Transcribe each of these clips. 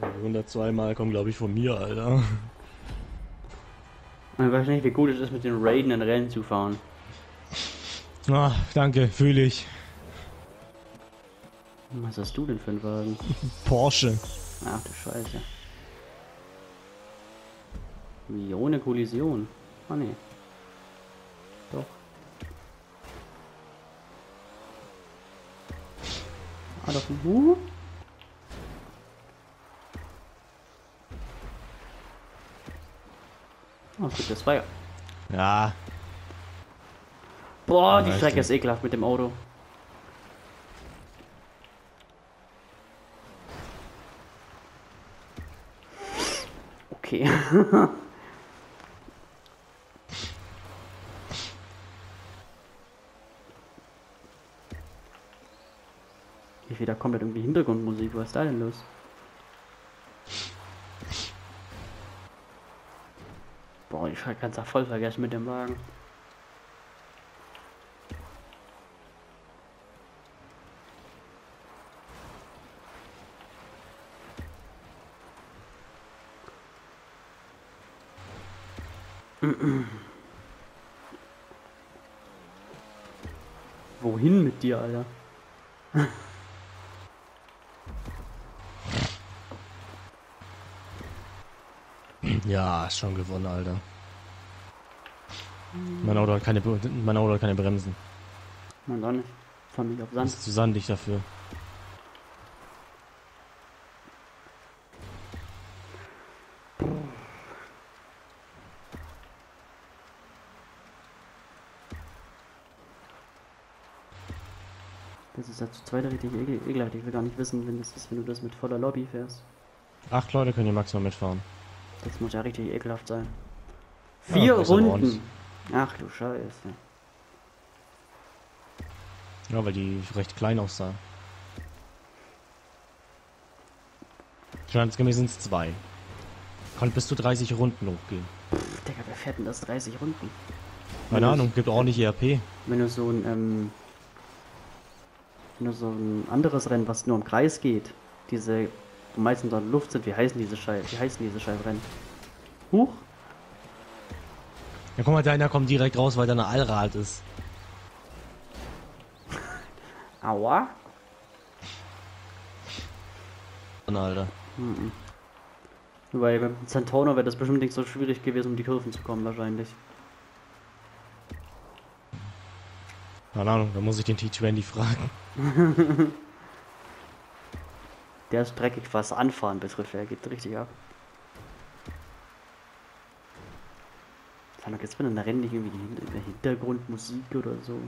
102 Mal kommen, glaube ich, von mir, Alter. Ich weiß nicht, wie gut es ist, mit den Raiden in Rennen zu fahren. Ah, danke, fühle ich. Was hast du denn für einen Wagen? Porsche. Ach du Scheiße. Wie ohne Kollision. Ah ne. Doch. Ah doch. Uh. Oh gut, das war ja. Ja, Boah, die Strecke ist ekelhaft mit dem Auto. Okay. Hier wieder komplett irgendwie Hintergrundmusik. Was ist da denn los? Boah, ich hab ganz voll vergessen mit dem Wagen. Wohin mit dir, Alter? ja, schon gewonnen, Alter. Mein Auto hat keine, mein Auto hat keine Bremsen. Man doch nicht. Von mich auf Das Sand. ist zu sandig dafür. Das ist ja zu zweit richtig ekel ekelhaft. Ich will gar nicht wissen, wenn das ist, wenn du das mit voller Lobby fährst. Acht Leute können hier maximal mitfahren. Das muss ja richtig ekelhaft sein. Ja, Vier uns. Runden. Ach du Scheiße. Ja, weil die recht klein aussah. Standesgemäß sind es zwei. Kann bis zu 30 Runden hochgehen. Pff, Digga, wer fährt denn das 30 Runden? Keine Wenn Ahnung, gibt ordentlich ERP. Wenn du so ein, ähm, wenn du so ein anderes Rennen, was nur im Kreis geht, diese meistens in der Luft sind, wie heißen diese Scheiß, wie heißen diese Scheißrennen? Huch? Ja, guck mal, deiner kommt direkt raus, weil da eine Allrad ist. Aua? Alter. Weil beim Centauner wäre das bestimmt nicht so schwierig gewesen, um die Kurven zu kommen, wahrscheinlich. Keine Ahnung, da muss ich den T20 fragen. Der ist dreckig, was Anfahren betrifft, er geht richtig ab. Mal, jetzt bin in der Rennen nicht irgendwie Hintergrundmusik oder so.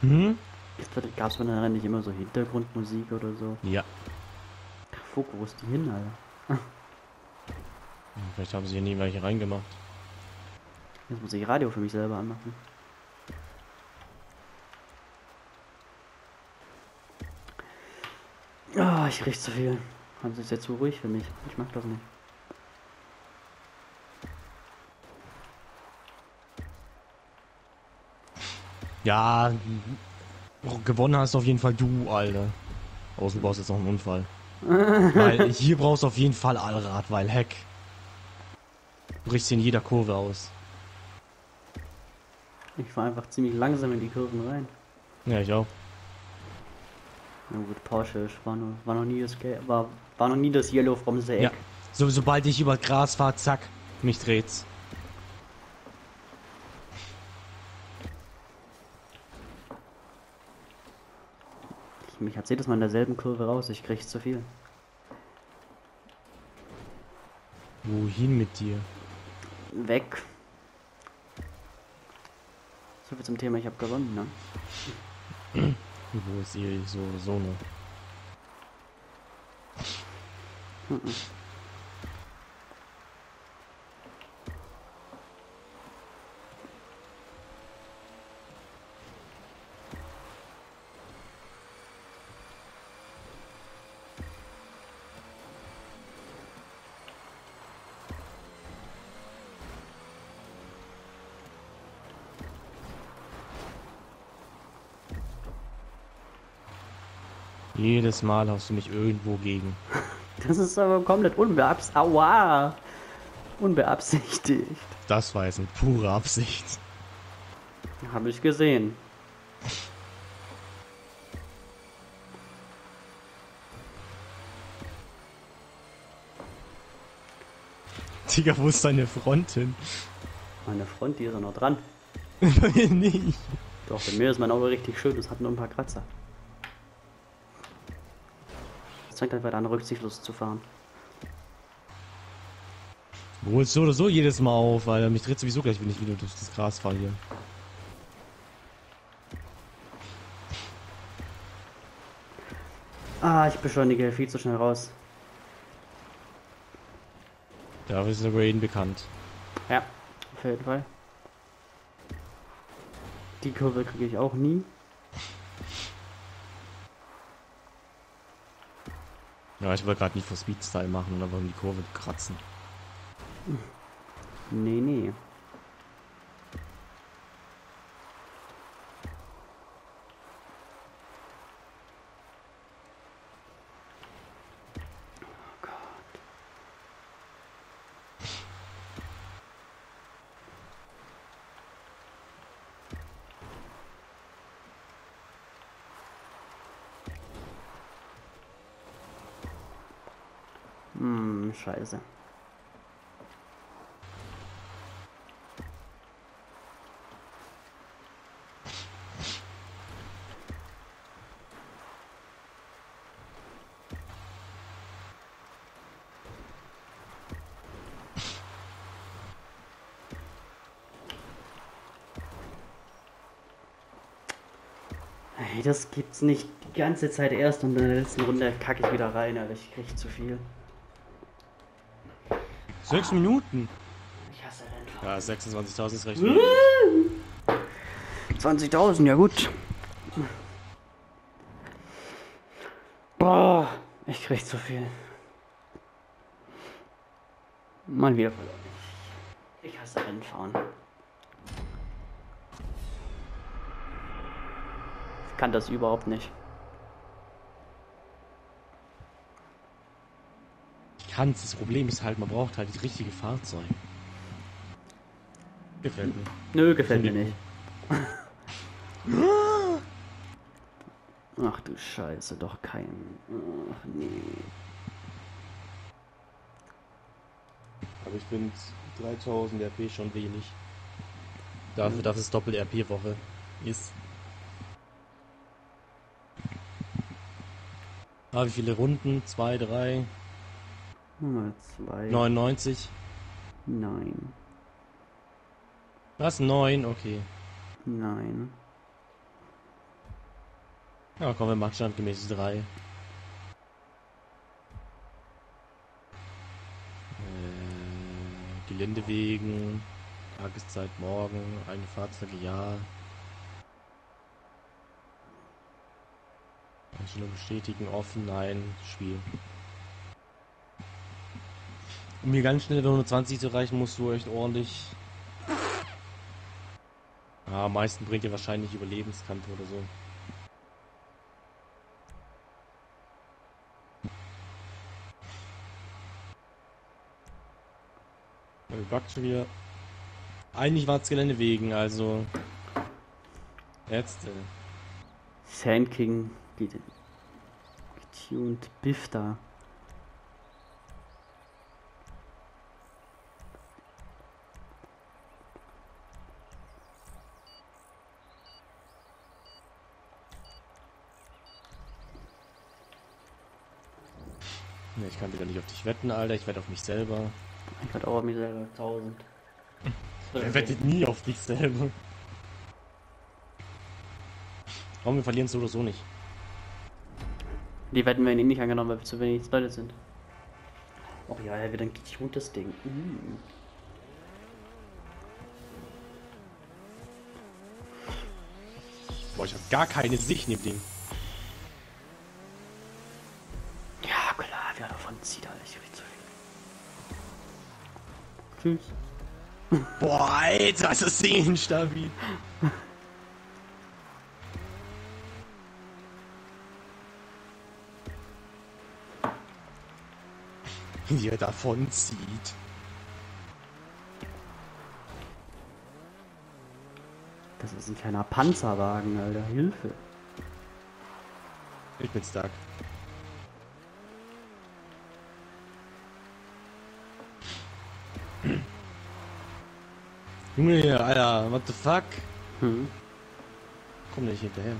Hm? Gab es Rennen nicht immer so Hintergrundmusik oder so? Ja. Fuck, wo ist die hin, Alter? Vielleicht haben sie hier nie welche reingemacht. Jetzt muss ich Radio für mich selber anmachen. Ah, ich riech zu viel. Das ist jetzt zu ruhig für mich. Ich mag das nicht. Ja, gewonnen hast auf jeden Fall du, Alter. Außen du baust jetzt noch einen Unfall. weil hier brauchst du auf jeden Fall Allrad, weil Heck. Du brichst in jeder Kurve aus. Ich fahr einfach ziemlich langsam in die Kurven rein. Ja, ich auch. Na gut, Porsche ich war, nur, war noch nie das war, war noch nie das Yellow the Egg. Ja. So, sobald ich über Gras fahre, zack, mich dreht's. Hat jedes Mal in derselben Kurve raus, ich krieg zu viel. Wohin mit dir? Weg. So viel zum Thema, ich habe gewonnen, ne? Wo ist ihr so oder so ne? Jedes Mal hast du mich irgendwo gegen. Das ist aber komplett unbeabs Aua. unbeabsichtigt. Das war jetzt eine pure Absicht. Habe ich gesehen. Digga, wo ist deine Front hin? Meine Front, die ist ja noch dran. Bei mir nicht. Doch, bei mir ist mein Auto richtig schön. Es hat nur ein paar Kratzer. Zeigt halt weiter an, rücksichtslos zu fahren. Du holst so oder so jedes Mal auf, weil mich dreht sowieso gleich, wenn ich wieder durch das Gras fahre hier. Ah, ich beschleunige viel zu schnell raus. Wir sind über ihn bekannt. Ja, auf jeden Fall. Die Kurve kriege ich auch nie. Ja, ich wollte gerade nicht vor Speedstyle machen, aber um die Kurve kratzen. Nee, nee. Hm, scheiße. Das gibt's nicht die ganze Zeit erst und in der letzten Runde kacke ich wieder rein, Alter. Ich krieg zu viel. Sechs Minuten. Ich hasse Rennfahren. Ja, 26.000 ist recht viel. 20.000, ja gut. Boah, ich krieg zu viel. Mal wieder verloren. Ich hasse Rennfahren. Ich kann das überhaupt nicht. kannst. Das Problem ist halt, man braucht halt das richtige Fahrzeug. Gefällt mir. Nö, gefällt mir nicht. Ach du Scheiße, doch kein. Ach nee. Aber ich finde 3000 RP schon wenig. Dafür, mhm. dass es Doppel-RP-Woche ist. Ah, wie viele Runden? Zwei, drei, 102. 99? Nein. Was? 9? Okay. Nein. Ja, komm, wir machen standgemäß 3. Äh, Geländewegen, Tageszeit morgen, eine Fahrzeuge ja. Einstellung bestätigen, offen, nein, Spiel. Um hier ganz schnell 120 zu erreichen, musst du echt ordentlich. Ja, am meisten bringt dir wahrscheinlich Überlebenskampf oder so. Ja, buggt schon wieder. Eigentlich war es Gelände wegen, also. Jetzt. Äh, Sand King getuned Biff da. Kann wieder nicht auf dich wetten, Alter. Ich wette auf mich selber. Ich hatte auch mir selber 1000. Er wettet nie auf dich selber. Warum wir verlieren so oder so nicht? Die Wetten werden ihnen nicht angenommen, weil wir zu wenig Leute sind. Oh ja, er wird ein getuntes Ding. Mm. Boah, ich hab gar keine Sicht neben dem. Ja, klar, wer davon zieht, Alter. Ich krieg zu viel. Tschüss. Boah, Alter, ist das Ding instabil. Wie er davon zieht. Das ist ein kleiner Panzerwagen, Alter. Hilfe. Ich bin stuck. Junge, Alter, what the fuck? Hm. Komm nicht hinterher.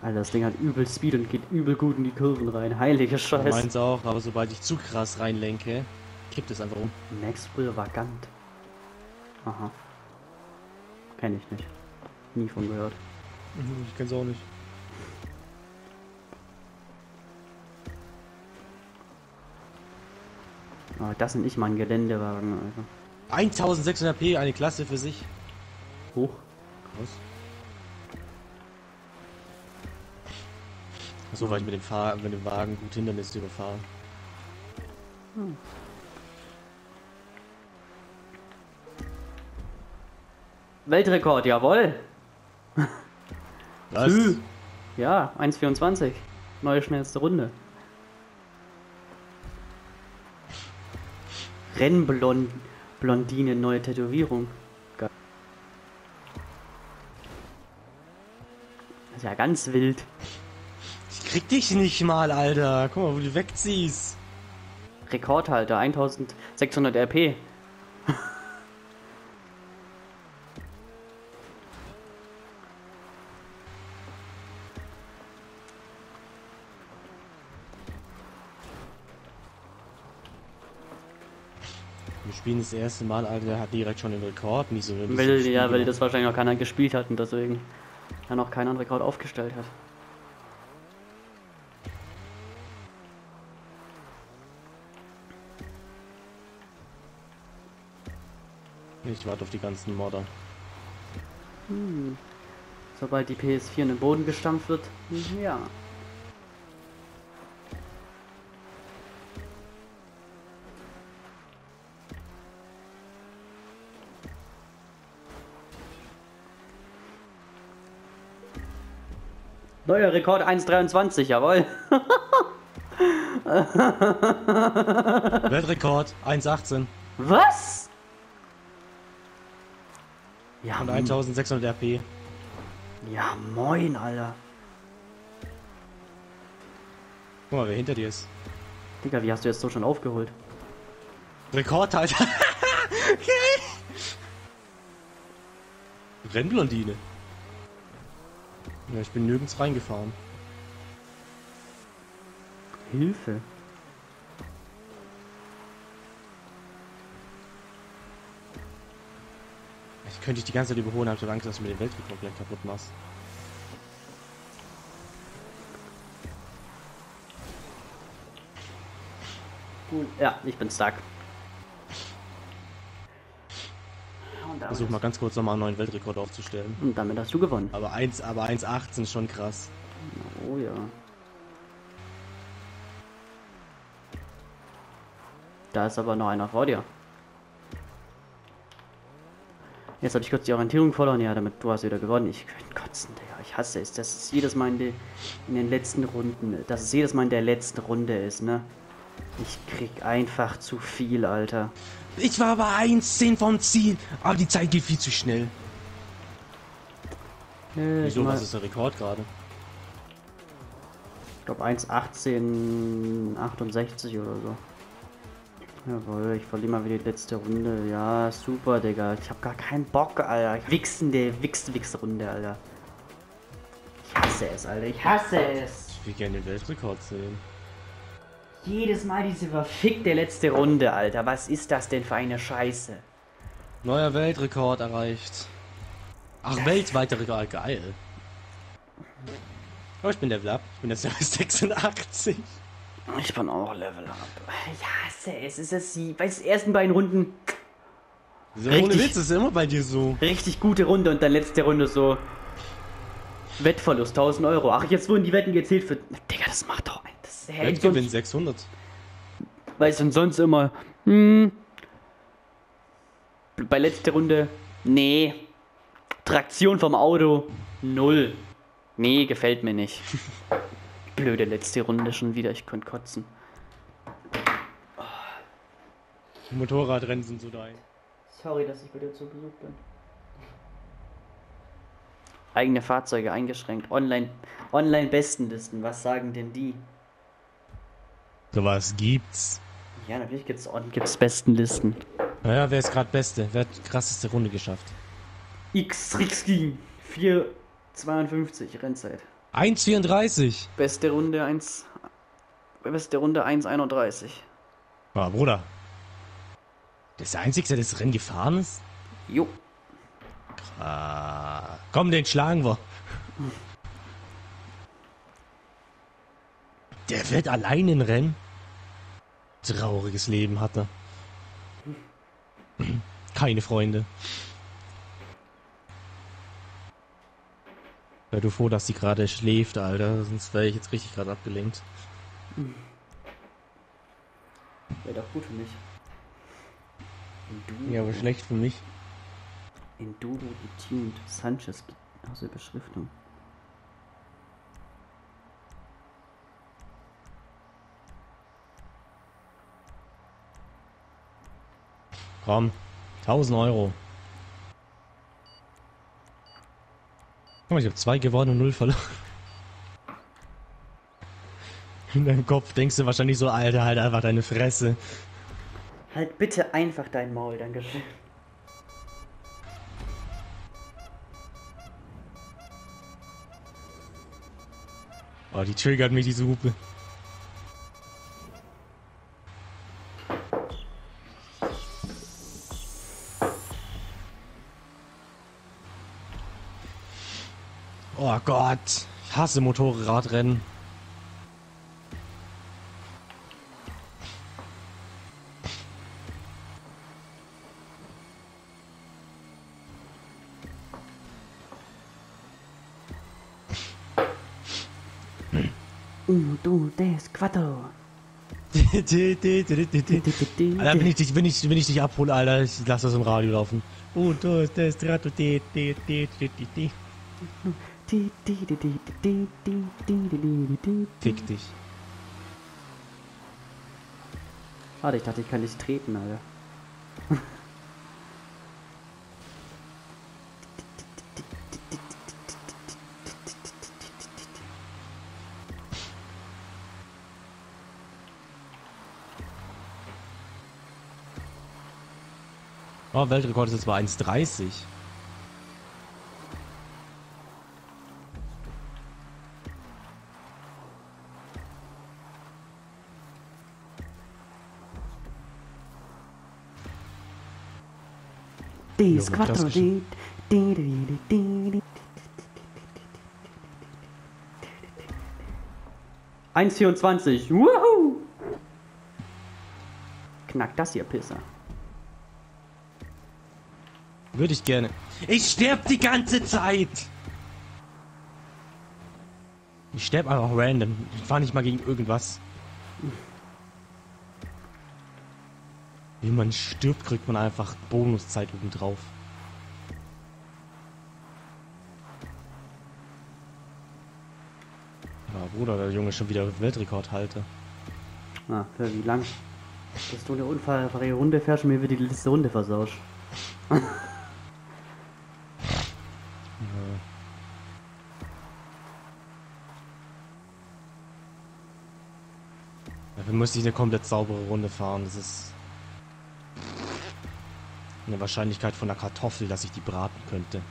Alter, das Ding hat übel Speed und geht übel gut in die Kurven rein. Heilige Scheiße. Meins auch, aber sobald ich zu krass reinlenke, kippt es einfach um. Max früher vagant. Aha. Kenn ich nicht. Nie von gehört. Ich kenn's auch nicht. Aber das sind nicht mein Geländewagen, Alter. 1600 P, eine Klasse für sich. Hoch. Was? So, weil ich mit dem, Fahr mit dem Wagen gut Hindernisse überfahre. Weltrekord, jawohl. Was? Ja, 1,24. Neue schnellste Runde. Rennblondine, neue Tätowierung. Geil. Das ist ja ganz wild. Ich krieg dich nicht mal, Alter. Guck mal, wo du wegziehst. Rekordhalter, 1600 RP. Spielen das erste Mal, Alter, hat direkt schon den Rekord. Nicht so Weil, ja, weil das wahrscheinlich noch keiner gespielt hat und deswegen ja noch keiner einen Rekord aufgestellt hat. Ich warte auf die ganzen Modder. Sobald die PS4 in den Boden gestampft wird, ja. Neuer Rekord 1,23, jawohl. Weltrekord 1,18 Was? Ja, und 1600 RP. ja, moin, Alter. Guck mal, wer hinter dir ist. Digga, wie hast du jetzt so schon aufgeholt? Rekord, Alter. okay. Rennblondine. Ja, ich bin nirgends reingefahren. Hilfe. Ich könnte dich die ganze Zeit überholen, hab so Angst, dass du mir den Weltrekord gleich kaputt machst. Gut, ja, ich bin stuck. Versuch mal ganz kurz nochmal einen neuen Weltrekord aufzustellen. und damit hast du gewonnen. Aber 1, aber 1,18 ist schon krass. Oh ja. Da ist aber noch einer vor dir. Jetzt habe ich kurz die Orientierung verloren. Ja, damit du hast wieder gewonnen. Ich könnte kotzen, Digga. Ich hasse es. Das ist jedes Mal in, die, in den letzten Runden. Das ist jedes Mal in der letzten Runde ist, ne? Ich krieg einfach zu viel, Alter. Ich war aber 1,10 vom Ziel, aber die Zeit geht viel zu schnell. Äh, Wieso, ich was ist der Rekord gerade? glaube 1,1868 oder so. Jawohl, ich verliere mal wieder die letzte Runde. Ja, super, Digga. Ich habe gar keinen Bock, Alter. Wichsende, Wichs, Wichs-Runde, Alter. Ich hasse es, Alter. Ich hasse es. Ich will gerne den Weltrekord sehen. Jedes Mal diese verfickte letzte Runde, Alter. Was ist das denn für eine Scheiße? Neuer Weltrekord erreicht. Ach, weltweiter Rekord, geil. Oh, ich bin Level Up. Ich bin jetzt Level 86. Ich bin auch Level Up. Ich hasse es. Es ist das, bei den ersten beiden Runden So, ohne Richtig. Witz, das ist immer bei dir so. richtig gute Runde und dann letzte Runde so Wettverlust 1000 Euro. Ach, jetzt wurden die Wetten gezählt für. Digga, das macht doch. Das hält Wettgewinn sonst, 600. Weißt du, und sonst immer. Hm, bei letzter Runde. Nee. Traktion vom Auto. Null. Nee, gefällt mir nicht. Blöde letzte Runde schon wieder. Ich könnte kotzen. Motorradrennen sind so dein. Sorry, dass ich bei dir zu Besuch bin. Eigene Fahrzeuge eingeschränkt. Online, Online-Bestenlisten. Was sagen denn die? Sowas gibt's. Ja, natürlich gibt's, gibt's Bestenlisten. Naja, wer ist gerade Beste? Wer hat die krasseste Runde geschafft? X Rixki 4,52 Rennzeit. 1,34. Beste Runde 1. Beste Runde 1,31. Ah, Bruder. Das ist der Einzige, der das Rennen gefahren ist? Jo. Ah, komm, den schlagen wir. Der fährt allein in Rennen. Trauriges Leben hat er. Keine Freunde. Sei du froh, dass sie gerade schläft, Alter. Sonst wäre ich jetzt richtig gerade abgelenkt. Wäre doch gut für mich. In ja, aber schlecht für mich. Enduro getuned. Sanchez also Beschriftung. Komm, 1000 Euro. Guck mal, ich habe zwei gewonnen und null verloren. In deinem Kopf denkst du wahrscheinlich so, Alter, halt einfach deine Fresse. Halt bitte einfach dein Maul, Dankeschön. Oh, die triggert mich, diese Hupe. Gott, ich hasse Motorradrennen. Un, dos, tres, cuatro. Alter, wenn ich dich, wenn ich, wenn ich dich abhole, Alter, ich lass das im Radio laufen. Un, dos, tres, cuatro. Fick dich. Schade, ich dachte, ich kann dich treten, Alter. Oh, Weltrekord ist jetzt bei 1,30. Dis quattro di. 1,24. Woohoo! Knack das hier, Pisser. Würde ich gerne. Ich sterb die ganze Zeit! Ich sterb einfach random. Ich fahr nicht mal gegen irgendwas. Wie man stirbt, kriegt man einfach Bonuszeit obendrauf. Ja, Bruder, der Junge ist schon wieder Weltrekordhalter. Ah, für wie lang? Dass du eine unfallfreie Runde fährst und mir wird die letzte Runde versauscht. Dafür müsste ich eine komplett saubere Runde fahren. Das ist eine Wahrscheinlichkeit von einer Kartoffel, dass ich die braten könnte.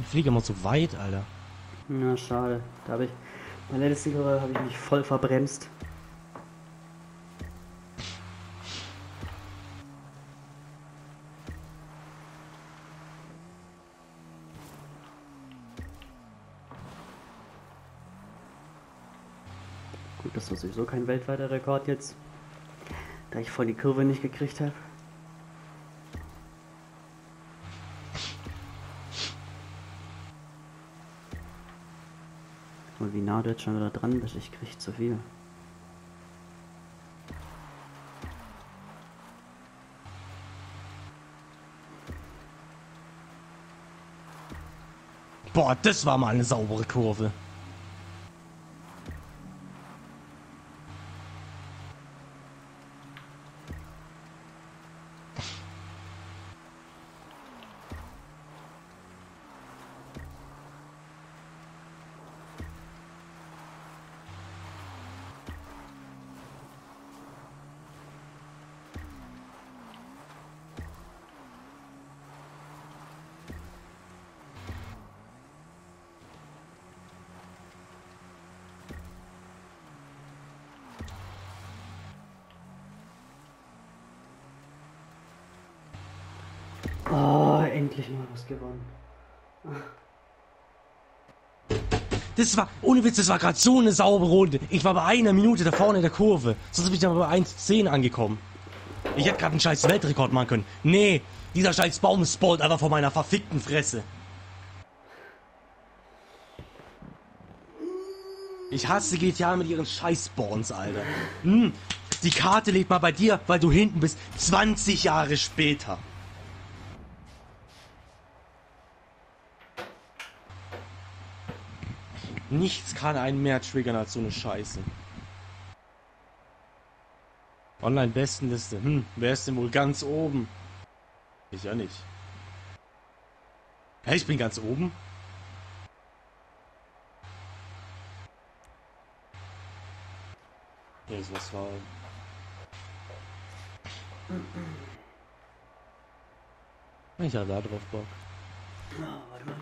Ich fliege immer so weit, Alter. Na, schade. Da habe ich. Mein letzten Mal habe ich mich voll verbremst. Gut, das ist sowieso kein weltweiter Rekord jetzt. Da ich voll die Kurve nicht gekriegt habe. Und wie nah du jetzt schon wieder dran bist, ich krieg zu viel. Boah, das war mal eine saubere Kurve. Endlich mal was gewonnen. Das war, ohne Witz, das war gerade so eine saubere Runde. Ich war bei einer Minute da vorne in der Kurve. Sonst bin ich aber bei 1,10 angekommen. Ich hätte gerade einen scheiß Weltrekord machen können. Nee, dieser scheiß Baum spawnt einfach vor meiner verfickten Fresse. Ich hasse GTA mit ihren Scheiß-Spawns, Alter. Hm, die Karte liegt mal bei dir, weil du hinten bist. 20 Jahre später. Nichts kann einen mehr triggern als so eine Scheiße. Online-Bestenliste. Hm, wer ist denn wohl ganz oben? Ich ja nicht. Hä, ich bin ganz oben? Hier ist was faul. Ich hab da drauf Bock. Oh, warte mal.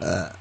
Äh.